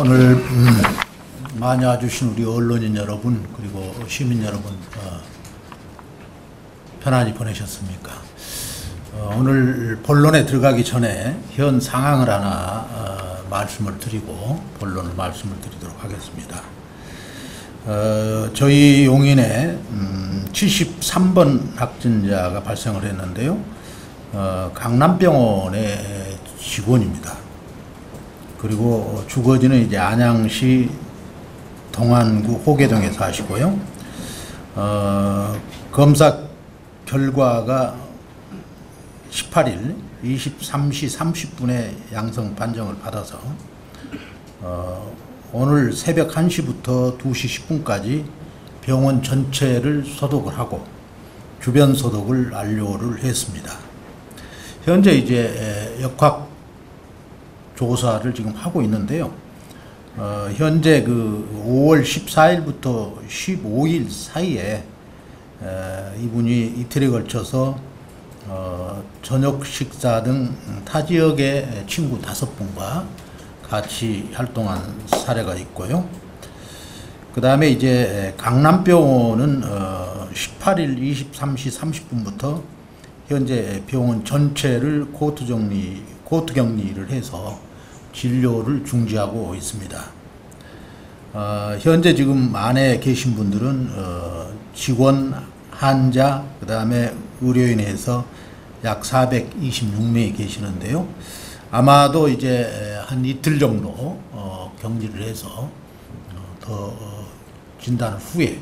오늘 음, 많이 와주신 우리 언론인 여러분 그리고 시민 여러분 어, 편안히 보내셨습니까? 어, 오늘 본론에 들어가기 전에 현 상황을 하나 어, 말씀을 드리고 본론을 말씀을 드리도록 하겠습니다. 어, 저희 용인에 음, 73번 확진자가 발생을 했는데요. 어, 강남병원의 직원입니다. 그리고 주거지는 이제 안양시 동안구 호계동에 사시고요. 어, 검사 결과가 18일 23시 30분에 양성 판정을 받아서 어, 오늘 새벽 1시부터 2시 10분까지 병원 전체를 소독을 하고 주변 소독을 완료를 했습니다. 현재 이제 역학 조사를 지금 하고 있는데요. 어, 현재 그 5월 14일부터 15일 사이에 에, 이분이 이틀에 걸쳐서 어, 저녁 식사 등 타 지역의 친구 다섯 분과 같이 활동한 사례가 있고요. 그 다음에 이제 강남병원은 어, 18일 23시 30분부터 현재 병원 전체를 코트 정리, 코트 격리를 해서 진료를 중지하고 있습니다. 어, 현재 지금 안에 계신 분들은 어, 직원, 환자, 그 다음에 의료인에서 약 426명이 계시는데요. 아마도 이제 한 이틀 정도 어, 격리를 해서 어, 더 어, 진단 후에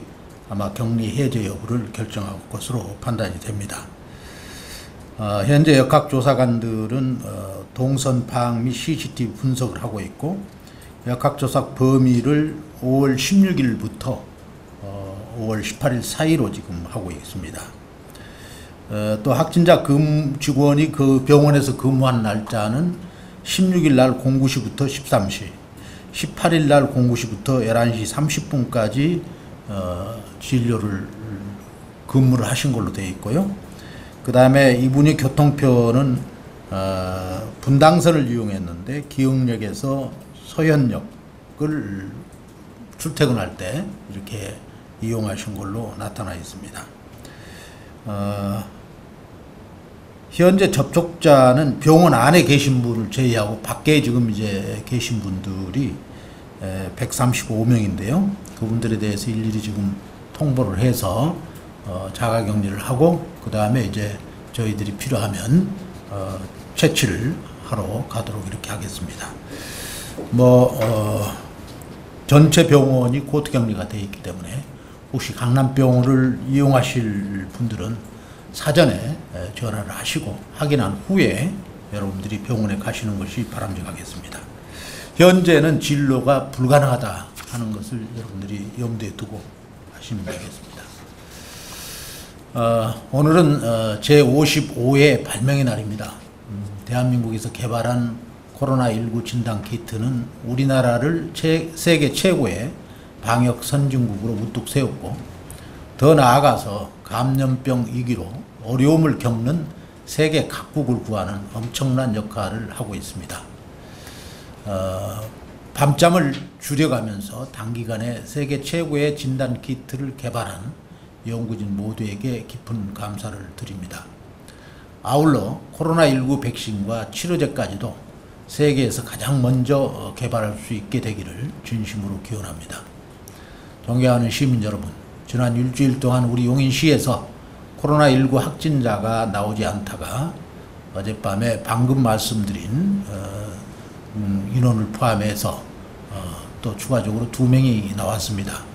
아마 격리 해제 여부를 결정할 것으로 판단이 됩니다. 어, 현재 역학조사관들은 어, 동선 파악 및 CCTV 분석을 하고 있고 역학조사 범위를 5월 16일부터 어, 5월 18일 사이로 지금 하고 있습니다. 어, 또 확진자 금 직원이 그 병원에서 근무한 날짜는 16일 날 09시부터 13시, 18일 날 09시부터 11시 30분까지 어, 진료를 근무를 하신 걸로 되어 있고요. 그 다음에 이분이 교통표는 어, 분당선을 이용했는데 기흥역에서 서현역을 출퇴근할 때 이렇게 이용하신 걸로 나타나 있습니다. 어, 현재 접촉자는 병원 안에 계신 분을 제외하고 밖에 지금 이제 계신 분들이 135명인데요. 그분들에 대해서 일일이 지금 통보를 해서 어, 자가격리를 하고 그 다음에 이제 저희들이 필요하면 어, 채취를 하러 가도록 이렇게 하겠습니다. 뭐 어, 전체 병원이 코트 격리가 되어 있기 때문에 혹시 강남병원을 이용하실 분들은 사전에 전화를 하시고 확인한 후에 여러분들이 병원에 가시는 것이 바람직하겠습니다. 현재는 진료가 불가능하다 하는 것을 여러분들이 염두에 두고 하시면 되겠습니다. 어, 오늘은 어, 제55회 발명의 날입니다. 음, 대한민국에서 개발한 코로나19 진단 키트는 우리나라를 체, 세계 최고의 방역 선진국으로 우뚝 세웠고 더 나아가서 감염병 위기로 어려움을 겪는 세계 각국을 구하는 엄청난 역할을 하고 있습니다. 어, 밤잠을 줄여가면서 단기간에 세계 최고의 진단 키트를 개발한 연구진 모두에게 깊은 감사를 드립니다. 아울러 코로나19 백신과 치료제까지도 세계에서 가장 먼저 개발할 수 있게 되기를 진심으로 기원합니다. 존경하는 시민 여러분, 지난 일주일 동안 우리 용인시에서 코로나19 확진자가 나오지 않다가 어젯밤에 방금 말씀드린 어, 음, 인원을 포함해서 어, 또 추가적으로 두 명이 나왔습니다.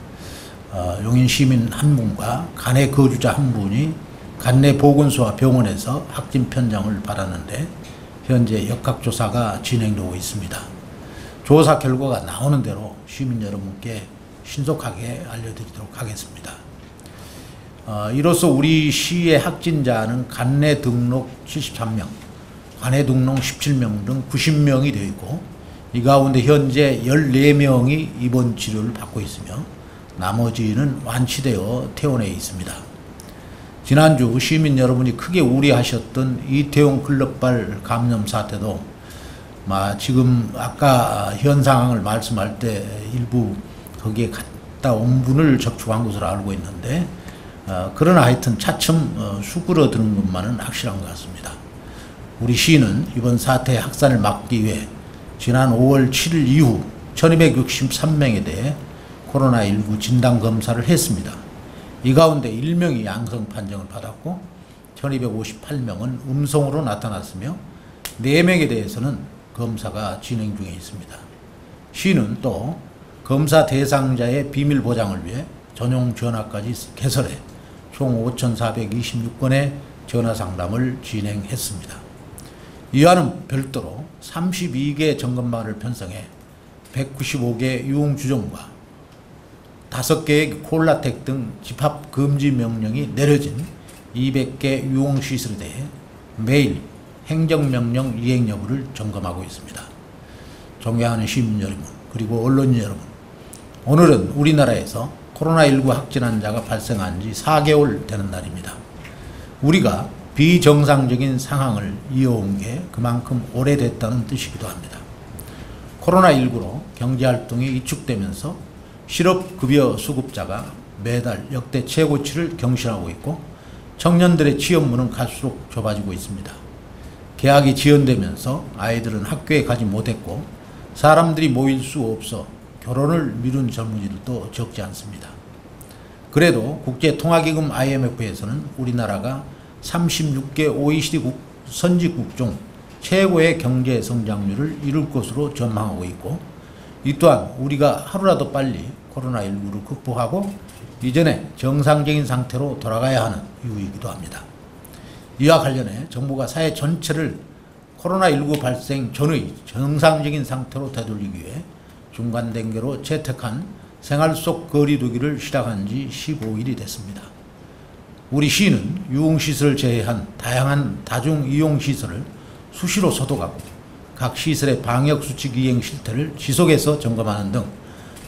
어, 용인 시민 한 분과 간내 거주자 한 분이 간내 보건소와 병원에서 확진 편정을 받았는데 현재 역학조사가 진행되고 있습니다. 조사 결과가 나오는 대로 시민 여러분께 신속하게 알려드리도록 하겠습니다. 어, 이로써 우리 시의 확진자는 간내 등록 73명, 관내 등록 17명 등 90명이 되어 있고 이 가운데 현재 14명이 입원 치료를 받고 있으며 나머지는 완치되어 퇴원해 있습니다. 지난주 시민 여러분이 크게 우려하셨던 이태원 클럽발 감염 사태도 마 지금 아까 현 상황을 말씀할 때 일부 거기에 갔다 온 분을 접촉한 것으로 알고 있는데 어, 그러나 하여튼 차츰 어, 수그러드는 것만은 확실한 것 같습니다. 우리 시는 이번 사태 확산을 막기 위해 지난 5월 7일 이후 1263명에 대해 코로나19 진단 검사를 했습니다. 이 가운데 1명이 양성 판정을 받았고 1258명은 음성으로 나타났으며 4명에 대해서는 검사가 진행 중에 있습니다. 시는 또 검사 대상자의 비밀 보장을 위해 전용 전화까지 개설해 총 5,426건의 전화 상담을 진행했습니다. 이와는 별도로 32개 점검망을 편성해 195개 유흥주점과 5개의 콜라텍 등 집합 금지 명령이 내려진 200개 유흥시설에 대해 매일 행정명령 이행 여부를 점검하고 있습니다. 존경하는 시민 여러분, 그리고 언론인 여러분, 오늘은 우리나라에서 코로나19 확진 환자가 발생한 지 4개월 되는 날입니다. 우리가 비정상적인 상황을 이어온 게 그만큼 오래됐다는 뜻이기도 합니다. 코로나19로 경제활동이 위축되면서 실업급여 수급자가 매달 역대 최고치를 경신하고 있고 청년들의 취업문은 갈수록 좁아지고 있습니다. 계약이 지연되면서 아이들은 학교에 가지 못했고 사람들이 모일 수 없어 결혼을 미룬 젊은이들도 적지 않습니다. 그래도 국제통화기금 IMF에서는 우리나라가 36개 OECD 국, 선진국 중 최고의 경제 성장률을 이룰 것으로 전망하고 있고 이 또한 우리가 하루라도 빨리 코로나19를 극복하고 이전에 정상적인 상태로 돌아가야 하는 이유이기도 합니다. 이와 관련해 정부가 사회 전체를 코로나19 발생 전의 정상적인 상태로 되돌리기 위해 중간 단계로 채택한 생활 속 거리두기를 시작한 지 15일이 됐습니다. 우리 시는 유흥시설을 제외한 다양한 다중이용시설을 수시로 소독하고 각 시설의 방역수칙 이행 실태를 지속해서 점검하는 등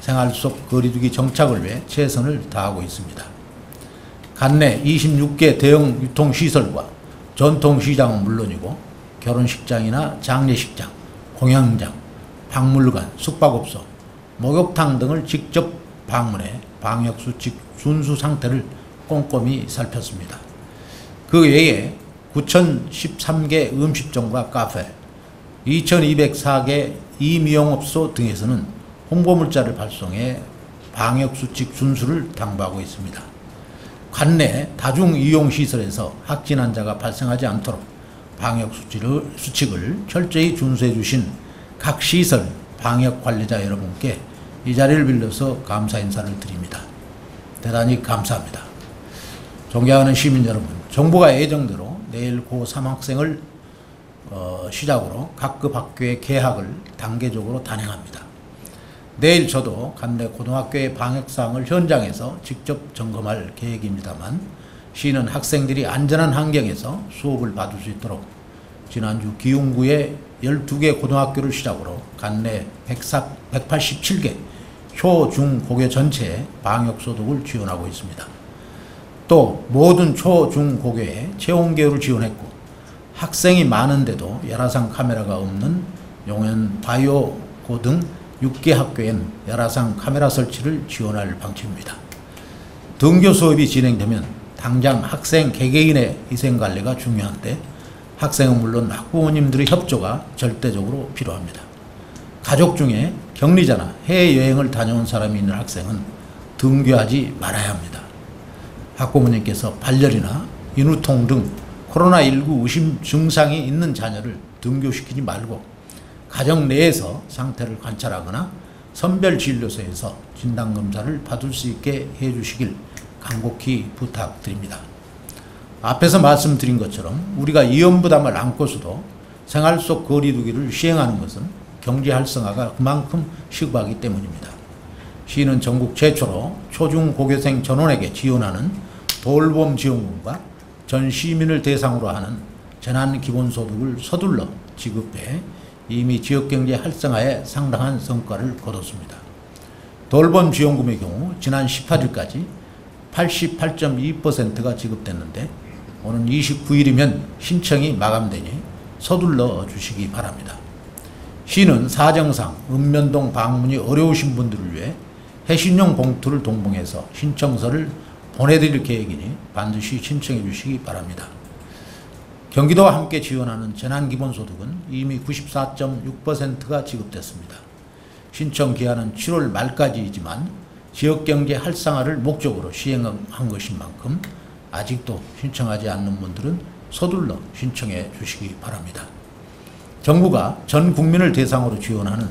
생활 속 거리두기 정착을 위해 최선을 다하고 있습니다. 관내 26개 대형 유통시설과 전통시장은 물론이고 결혼식장이나 장례식장, 공연장, 박물관, 숙박업소, 목욕탕 등을 직접 방문해 방역수칙 준수 상태를 꼼꼼히 살폈습니다. 그 외에 9,013개 음식점과 카페, 2,204개 이미용업소 등에서는 홍보물자를 발송해 방역수칙 준수를 당부하고 있습니다. 관내 다중이용시설에서 확진 환자가 발생하지 않도록 방역수칙을 철저히 준수해 주신 각 시설 방역관리자 여러분께 이 자리를 빌려서 감사 인사를 드립니다. 대단히 감사합니다. 존경하는 시민 여러분, 정부가 예정대로 내일 고3 학생을 어, 시작으로 각급 학교의 개학을 단계적으로 단행합니다. 내일 저도 관내 고등학교의 방역사항을 현장에서 직접 점검할 계획입니다만 시는 학생들이 안전한 환경에서 수업을 받을 수 있도록 지난주 기흥구의 12개 고등학교를 시작으로 관내 187개 초, 중, 고교 전체에 방역소득을 지원하고 있습니다. 또 모든 초, 중, 고교에 체온계를 지원했고 학생이 많은데도 열화상 카메라가 없는 용현 바이오고 등 6개 학교엔 열화상 카메라 설치를 지원할 방침입니다. 등교 수업이 진행되면 당장 학생 개개인의 위생관리가 중요한데 학생은 물론 학부모님들의 협조가 절대적으로 필요합니다. 가족 중에 격리자나 해외여행을 다녀온 사람이 있는 학생은 등교하지 말아야 합니다. 학부모님께서 발열이나 인후통 등 코로나19 의심 증상이 있는 자녀를 등교시키지 말고 가정 내에서 상태를 관찰하거나 선별진료소에서 진단검사를 받을 수 있게 해주시길 간곡히 부탁드립니다. 앞에서 말씀드린 것처럼 우리가 위험부담을 안고서도 생활 속 거리 두기를 시행하는 것은 경제 활성화가 그만큼 시급하기 때문입니다. 시는 전국 최초로 초중 고교생 전원에게 지원하는 돌봄 지원금과 전 시민을 대상으로 하는 재난 기본소득을 서둘러 지급해 이미 지역경제 활성화에 상당한 성과를 거뒀습니다. 돌봄 지원금의 경우 지난 18일까지 88.2%가 지급됐는데 오는 29일이면 신청이 마감되니 서둘러 주시기 바랍니다. 시는 사정상 읍면동 방문이 어려우신 분들을 위해 해신용 봉투를 동봉해서 신청서를 보내드릴 계획이니 반드시 신청해 주시기 바랍니다. 경기도와 함께 지원하는 재난기본소득은 이미 94.6%가 지급됐습니다. 신청 기한은 7월 말까지이지만 지역경제 활성화를 목적으로 시행한 것인 만큼 아직도 신청하지 않는 분들은 서둘러 신청해 주시기 바랍니다. 정부가 전 국민을 대상으로 지원하는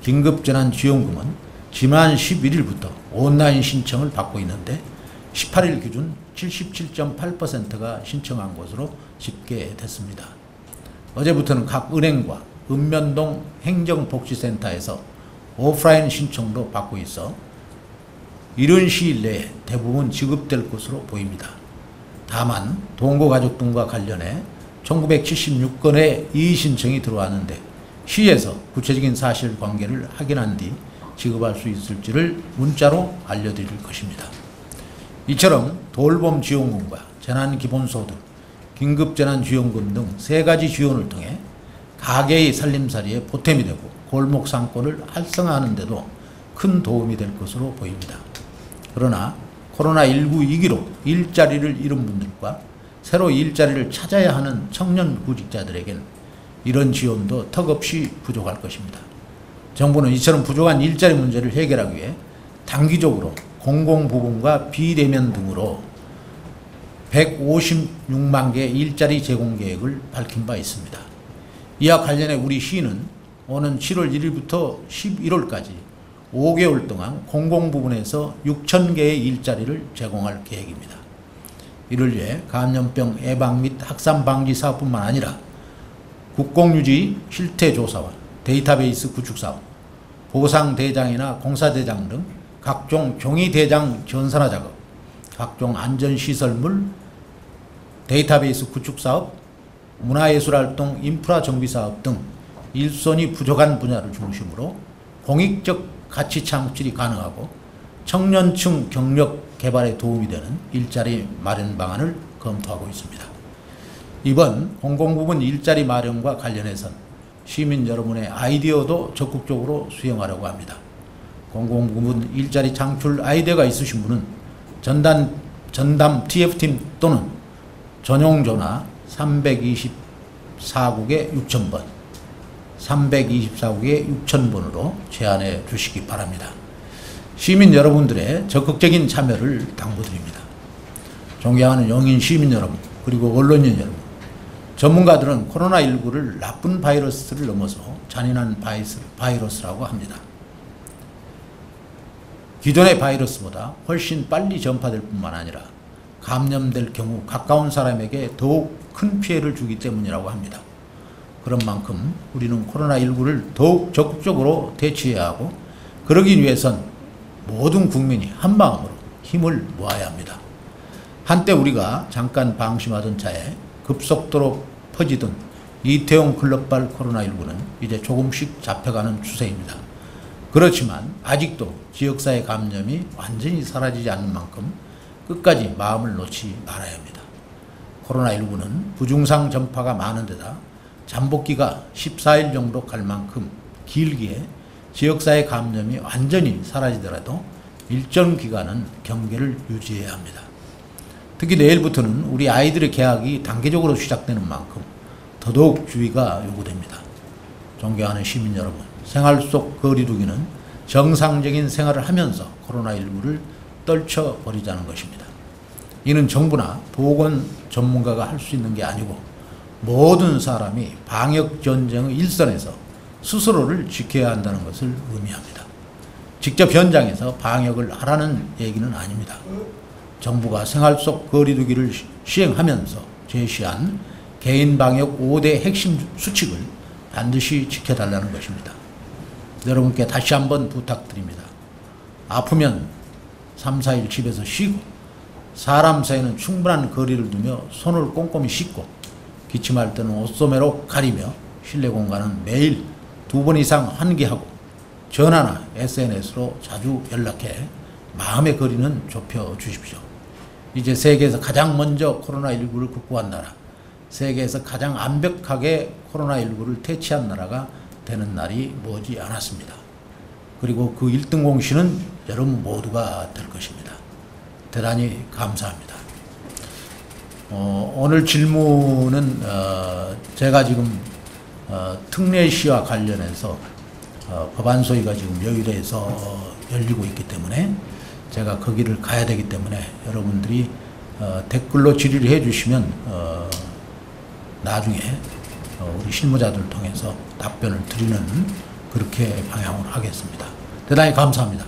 긴급재난지원금은 지난 11일부터 온라인 신청을 받고 있는데 18일 기준 77.8%가 신청한 것으로 집계됐습니다. 어제부터는 각 은행과 읍면동 행정복지센터에서 오프라인 신청도 받고 있어 이른 시일 내에 대부분 지급될 것으로 보입니다. 다만 동거가족 등과 관련해 1976건의 이의신청이 들어왔는데 시에서 구체적인 사실관계를 확인한 뒤 지급할 수 있을지를 문자로 알려드릴 것입니다. 이처럼 돌봄 지원금과 재난 기본소득, 긴급 재난 지원금 등 세 가지 지원을 통해 가계의 살림살이에 보탬이 되고 골목 상권을 활성화하는 데도 큰 도움이 될 것으로 보입니다. 그러나 코로나19 위기로 일자리를 잃은 분들과 새로 일자리를 찾아야 하는 청년 구직자들에겐 이런 지원도 턱없이 부족할 것입니다. 정부는 이처럼 부족한 일자리 문제를 해결하기 위해 단기적으로 공공부문과 비대면 등으로 156만 개 일자리 제공 계획을 밝힌 바 있습니다. 이와 관련해 우리 시는 오는 7월 1일부터 11월까지 5개월 동안 공공부문에서 6천 개의 일자리를 제공할 계획입니다. 이를 위해 감염병 예방 및 확산 방지 사업뿐만 아니라 국공유지 실태 조사와 데이터베이스 구축 사업, 보상대장이나 공사대장 등 각종 종이대장 전산화 작업, 각종 안전시설물, 데이터베이스 구축 사업, 문화예술활동 인프라 정비 사업 등 일손이 부족한 분야를 중심으로 공익적 가치 창출이 가능하고 청년층 경력 개발에 도움이 되는 일자리 마련 방안을 검토하고 있습니다. 이번 공공부문 일자리 마련과 관련해선 시민 여러분의 아이디어도 적극적으로 수용하려고 합니다. 공공부문 일자리 창출 아이디어가 있으신 분은 전담, 전담 TF팀 또는 전용 전화 324국에 6000번, 324국에 6000번으로 제안해 주시기 바랍니다. 시민 여러분들의 적극적인 참여를 당부드립니다. 존경하는 용인 시민 여러분, 그리고 언론인 여러분, 전문가들은 코로나19를 나쁜 바이러스를 넘어서 잔인한 바이러스라고 합니다. 기존의 바이러스보다 훨씬 빨리 전파될 뿐만 아니라 감염될 경우 가까운 사람에게 더욱 큰 피해를 주기 때문이라고 합니다. 그런 만큼 우리는 코로나19를 더욱 적극적으로 대처해야 하고 그러기 위해선 모든 국민이 한 마음으로 힘을 모아야 합니다. 한때 우리가 잠깐 방심하던 차에 급속도로 퍼지던 이태원 클럽발 코로나19는 이제 조금씩 잡혀가는 추세입니다. 그렇지만 아직도 지역사회 감염이 완전히 사라지지 않는 만큼 끝까지 마음을 놓지 말아야 합니다. 코로나19는 부중상 전파가 많은 데다 잠복기가 14일 정도 갈 만큼 길기에 지역사회 감염이 완전히 사라지더라도 일정 기간은 경계를 유지해야 합니다. 특히 내일부터는 우리 아이들의 개학이 단계적으로 시작되는 만큼 더더욱 주의가 요구됩니다. 존경하는 시민 여러분, 생활 속 거리두기는 정상적인 생활을 하면서 코로나19를 떨쳐버리자는 것입니다. 이는 정부나 보건 전문가가 할 수 있는 게 아니고 모든 사람이 방역 전쟁의 일선에서 스스로를 지켜야 한다는 것을 의미합니다. 직접 현장에서 방역을 하라는 얘기는 아닙니다. 정부가 생활 속 거리두기를 시행하면서 제시한 개인 방역 5대 핵심 수칙을 반드시 지켜달라는 것입니다. 여러분께 다시 한번 부탁드립니다. 아프면 3, 4일 집에서 쉬고 사람 사이는 충분한 거리를 두며 손을 꼼꼼히 씻고 기침할 때는 옷소매로 가리며 실내 공간은 매일 두 번 이상 환기하고 전화나 SNS로 자주 연락해 마음의 거리는 좁혀 주십시오. 이제 세계에서 가장 먼저 코로나19를 극복한 나라, 세계에서 가장 완벽하게 코로나19를 퇴치한 나라가 되는 날이 머지 않았습니다. 그리고 그 1등 공신은 여러분 모두가 될 것입니다. 대단히 감사합니다. 어, 오늘 질문은 어, 제가 지금 어, 특례시와 관련해서 어, 법안 소위가 지금 여의도에서 열리고 있기 때문에 제가 거기를 가야 되기 때문에 여러분들이 어, 댓글로 질의를 해주시면 어, 나중에 어, 우리 실무자들 통해서 답변을 드리는 그렇게 방향으로 하겠습니다. 대단히 감사합니다.